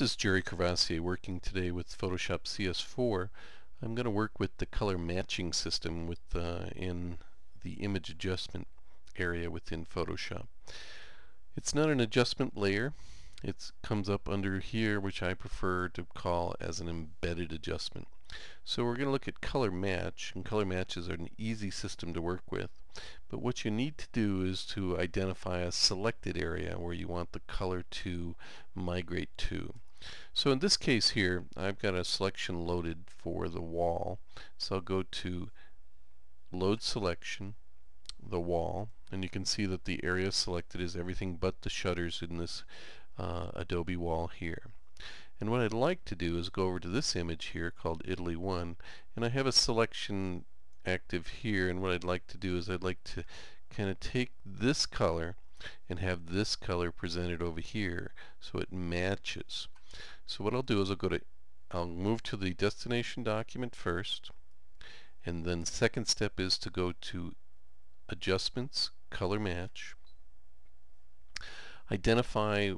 This is Jerry Courvoisier working today with Photoshop CS4. I'm going to work with the color matching system with uh, in the image adjustment area within Photoshop. It's not an adjustment layer. It comes up under here which I prefer to call as an embedded adjustment. So we're going to look at color match and color matches are an easy system to work with but what you need to do is to identify a selected area where you want the color to migrate to. So in this case here I've got a selection loaded for the wall so I'll go to load selection the wall and you can see that the area selected is everything but the shutters in this uh, Adobe wall here. And what I'd like to do is go over to this image here called Italy 1 and I have a selection active here and what I'd like to do is I'd like to kind of take this color and have this color presented over here so it matches. So what I'll do is I'll go to I'll move to the destination document first and then second step is to go to adjustments color match identify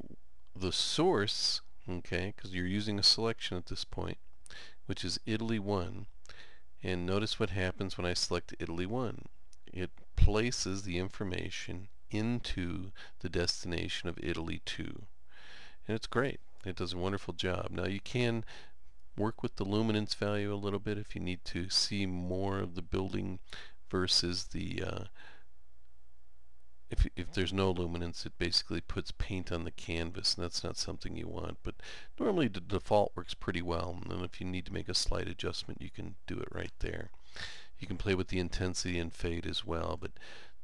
the source okay because you're using a selection at this point which is Italy 1 and notice what happens when I select Italy 1 it places the information into the destination of Italy 2 and it's great it does a wonderful job. Now you can work with the luminance value a little bit if you need to see more of the building versus the uh, if, if there's no luminance it basically puts paint on the canvas and that's not something you want but normally the default works pretty well and if you need to make a slight adjustment you can do it right there. You can play with the intensity and fade as well but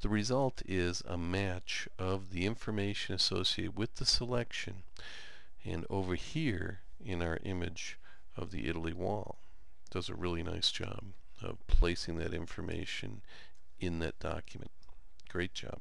the result is a match of the information associated with the selection and over here in our image of the Italy wall does a really nice job of placing that information in that document. Great job.